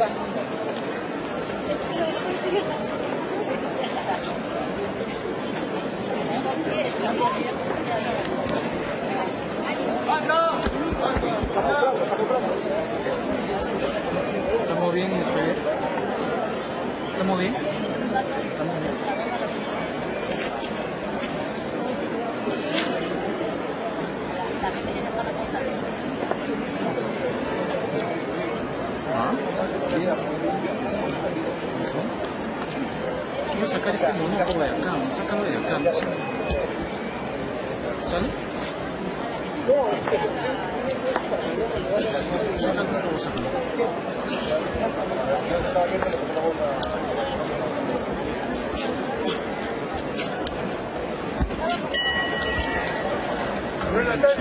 Bye. ¿Ah?